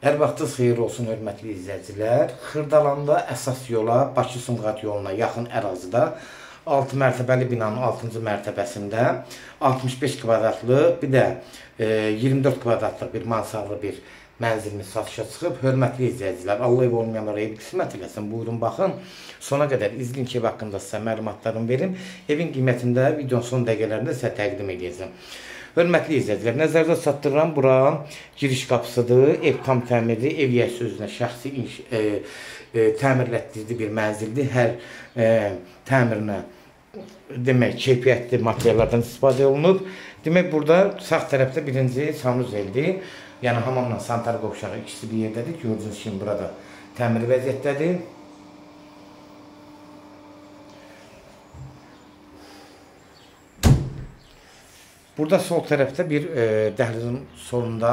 Hər vaxtınız xeyir olsun, hörmətli izləyicilər. Xırdalanda əsas yola, Bakı-Sumqat yoluna yaxın ərazidə 6 mərtəbəli binanın 6-cı mərtəbəsində 65 kvadratlıq, bir də e, 24 kvadratlıq bir mansarlı bir mənzilimiz satışa çıxıb. Hörmətli izləyicilər, Allah ev olmayanlara ev qismət eləsin. Buyurun baxın. Sona qədər izləyin ki, ev haqqında sizə məlumatlarımı verim. Evin qiymətində videonun son dəqiqələrində sizə təqdim edəcəm. Hörmətli izləyicilər, nəzərdə çatdırıram, bura giriş qapısıdır. Ev tam təmirli, ev yer sözünə şəxsi inş, e, e, təmirlətdirdiyi bir mənzildir. Hər e, təmirinə demək, keyfiyyətli materiallardan istifadə olunub. Demək, burada sağ tərəfdə birinci sanuzeldir. Yəni, hamamla sanitar qovşağı ikisi bir yerdədir. Gördüyünüz kimi burada təmir vəziyyətdədir. Burada sol tərəfdə bir e, dəhlizin solunda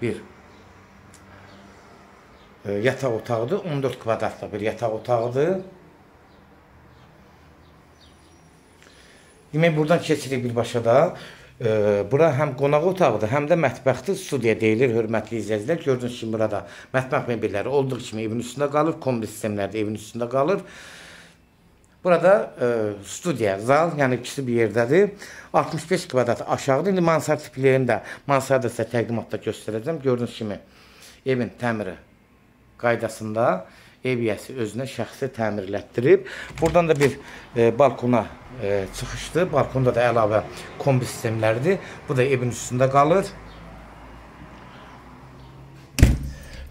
bir e, yataq otağıdır. 14 kvadratlıq bir yataq otağıdır. Demək, buradan keçirik birbaşa da. E, bura həm qonaq otağıdır, həm də mətbəxdir, studiya deyilir, hörmətli izləyicilər. Gördüyünüz kimi burada mətbəx mebelləri olduğu kimi evin üstündə qalır, kombi sistemləri də evin üstündə qalır. Burada e, studiya, zal, yəni ikisi bir yerdədir. 65 kvadrat aşağıdır. İndi mansard tiplərini də mansarda sizə təqdimatda göstərəcəm. Gördüyünüz kimi evin təmiri qaydasında ev yiyəsi özünə şəxsi təmirlətdirib. Buradan da bir e, balkona e, çıxışdır. Balkonda da əlavə kombi sistemləridir. Bu da evin üstündə qalır.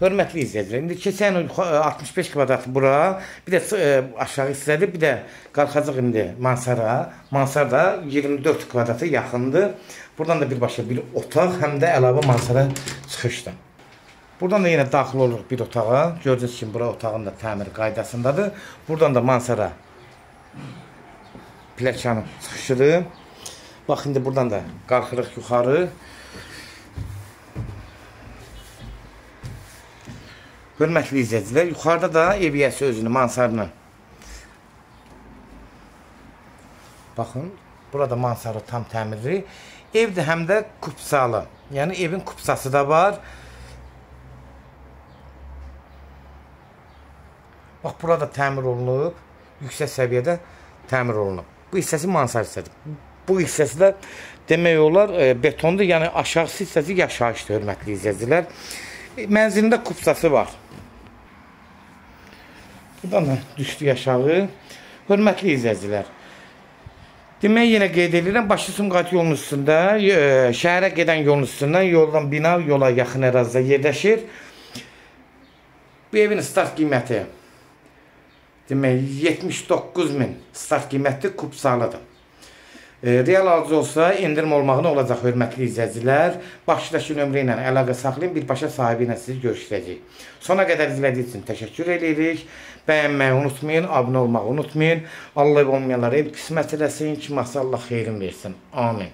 Hörmətli izləyicilər, indi keçən il 65 kvadrat bura, bir də e, aşağı hissədir, bir də qalxacaq indi Mansara. Mansar da 24 kvadrata yaxındır. Buradan da birbaşa bir otaq, həm də əlavə Mansara çıxışdır. Buradan da yenə daxil oluruq bir otağa. Gördüyünüz kimi bura otağın da təmir qaydasındadır. Buradan da Mansara pləkanın çıxışıdır. Bax, indi buradan da qalxırıq yuxarı. Hörmətli izləyicilər, yuxarıda da ev yiyəsi özünü, mansarını. Baxın, burada mansarı tam təmirli. Ev də həm də kupsalı. Yəni evin kupsası da var. Bax, burada təmir olunub. Yüksək səviyyədə təmir olunub. Bu hissəsi mansar hissədir. Bu hissəsi də demək olar e, betondur. Yəni aşağısı hissəsi yaşayışdır, hörmətli izləyicilər. Mənzilində kupsası var. Buradan da düşdük aşağı. Hörmətli izləyicilər. Demək yenə qeyd edirəm, Bakı Sumqayıt yolunun üstündə, e, şəhərə gedən yolun üstündən yoldan bina yola yaxın ərazidə yerləşir. Bu evin start qiyməti demək 79 min start qiyməti kubsalıdır. Real alıcı olsa endirim olmağına olacaq hörmətli izləyicilər. Başdakı nömrə ilə əlaqə saxlayın, birbaşa sahibi ilə sizi görüşəcəyik. Sona qədər izlədiyiniz üçün təşəkkür edirik. Bəyənməyi unutmayın, abunə olmağı unutmayın. Allah olmayanlara ev qismət eləsin, ki, Allah xeyrin versin. Amin.